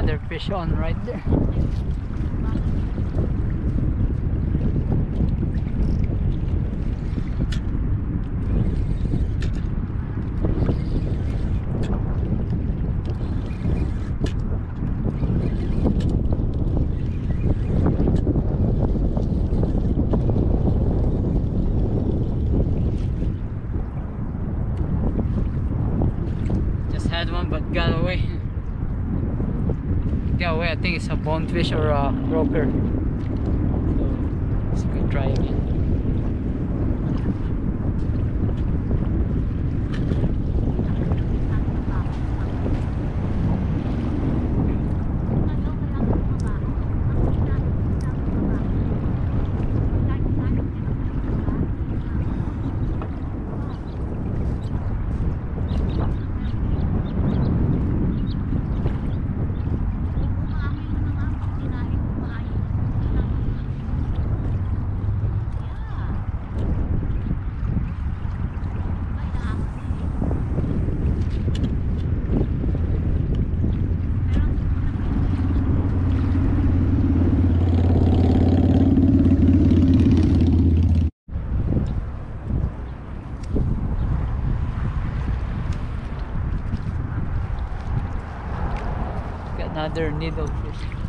another fish on right there. Think it's a bonefish or a croaker. Another needlefish.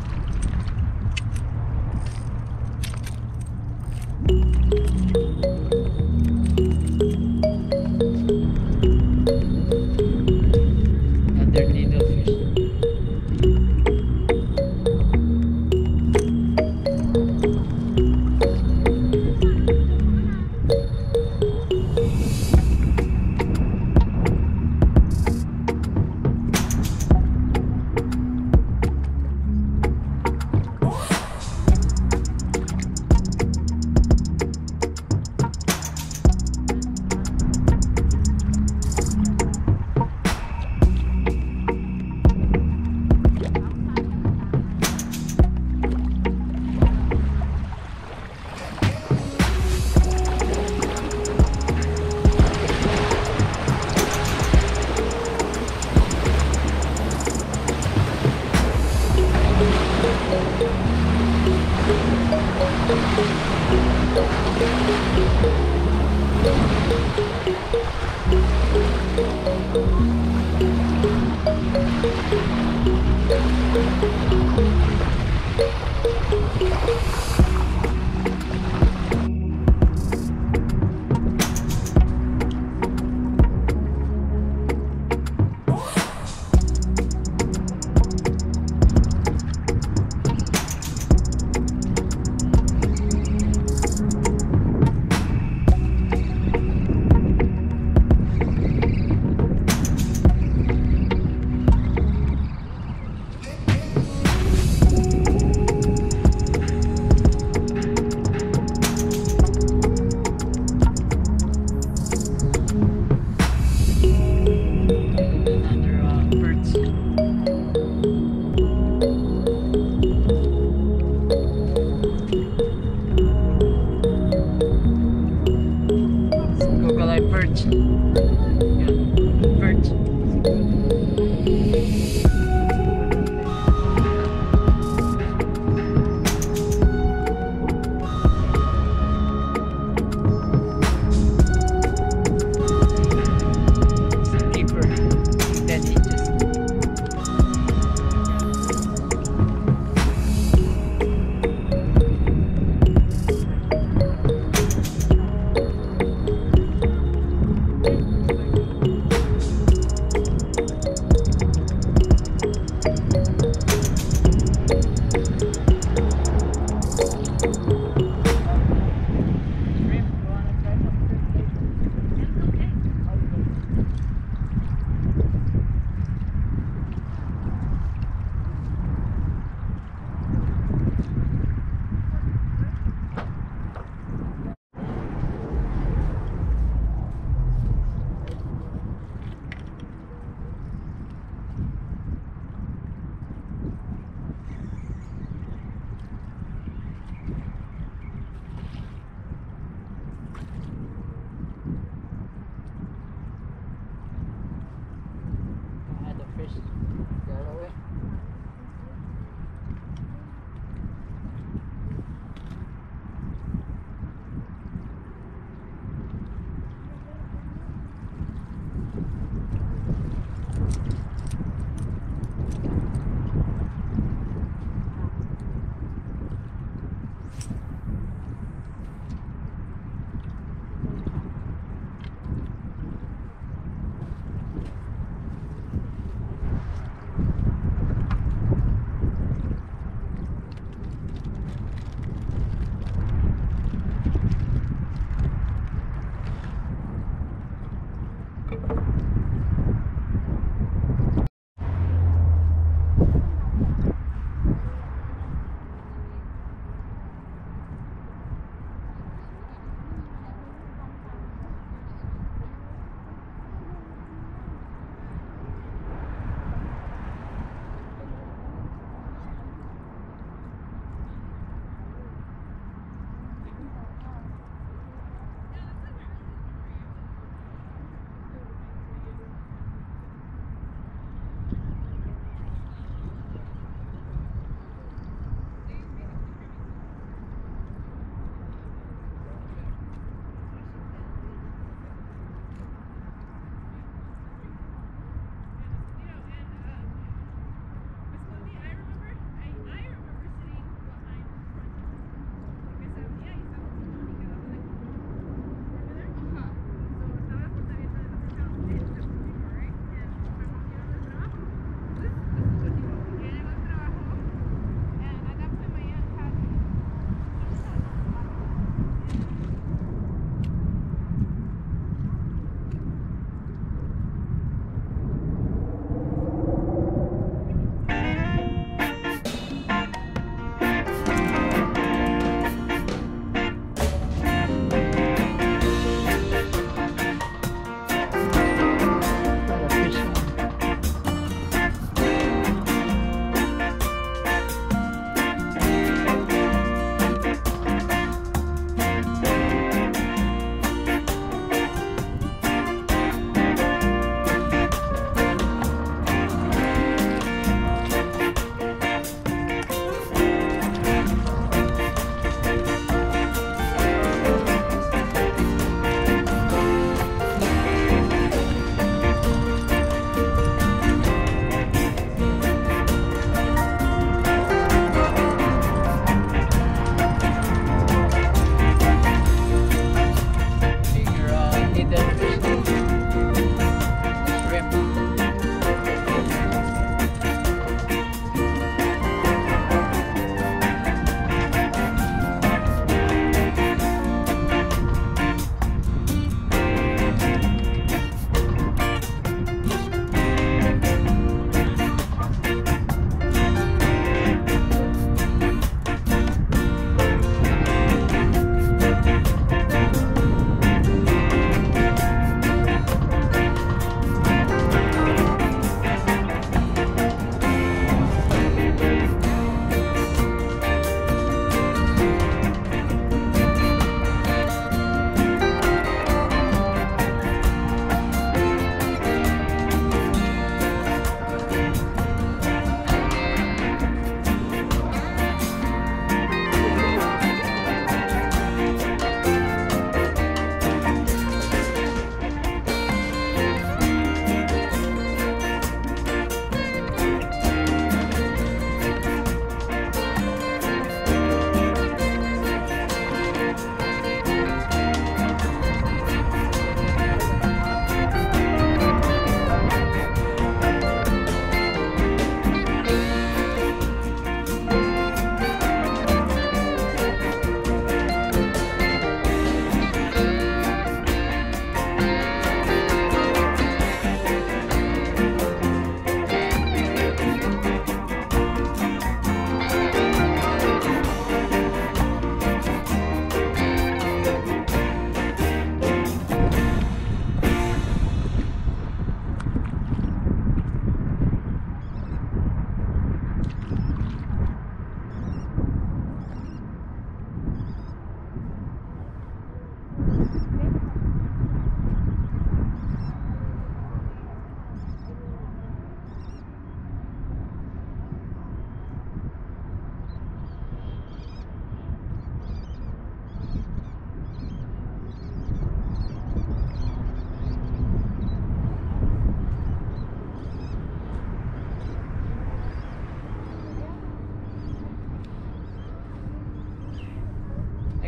Thank you.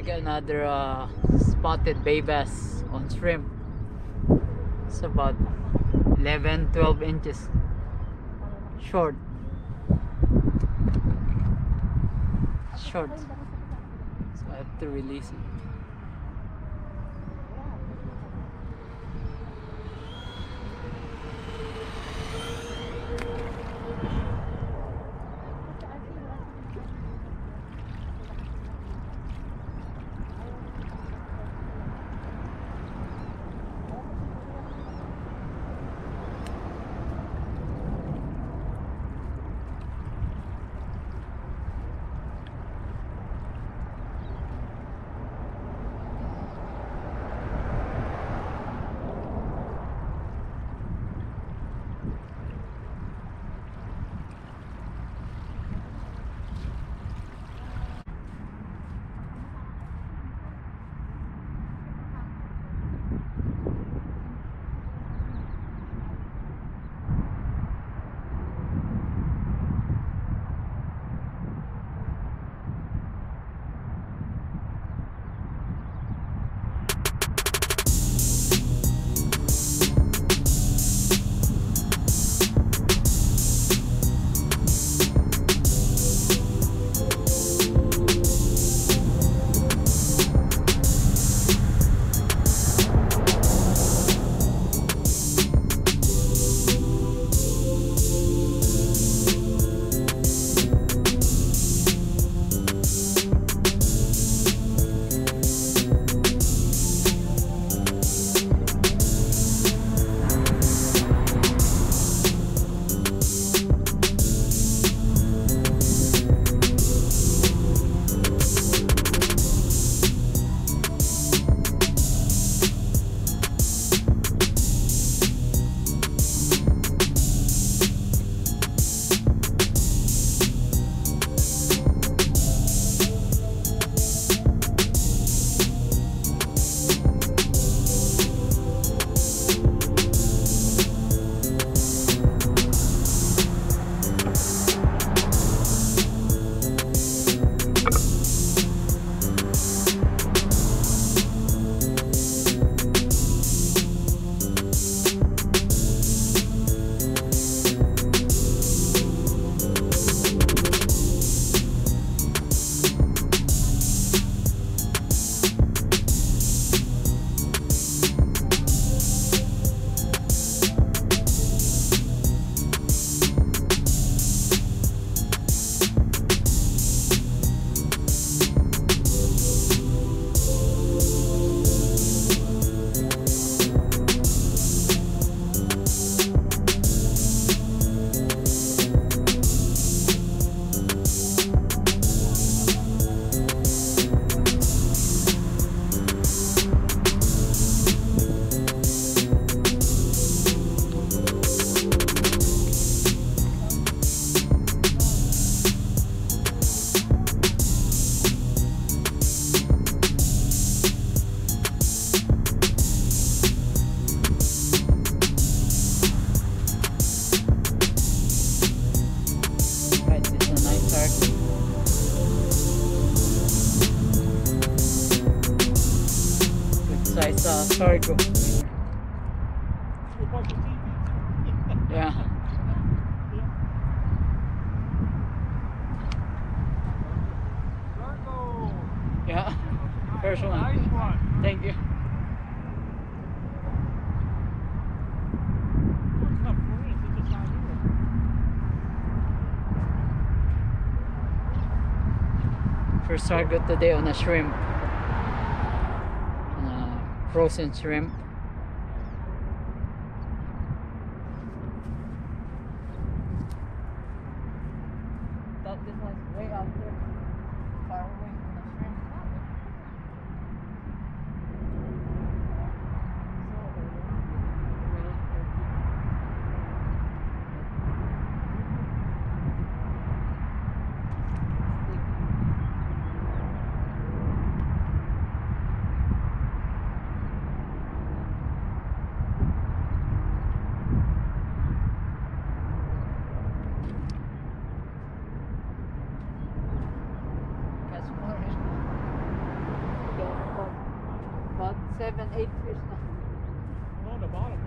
Another uh, spotted bay bass on shrimp. It's about 11 12 inches short. Short. So I have to release it. Size uh. Yeah. Yeah. First one. Nice one. Thank you. What's up, Chris? It's just not. First target today on a shrimp. Frozen shrimp. seven, eight years the bottom.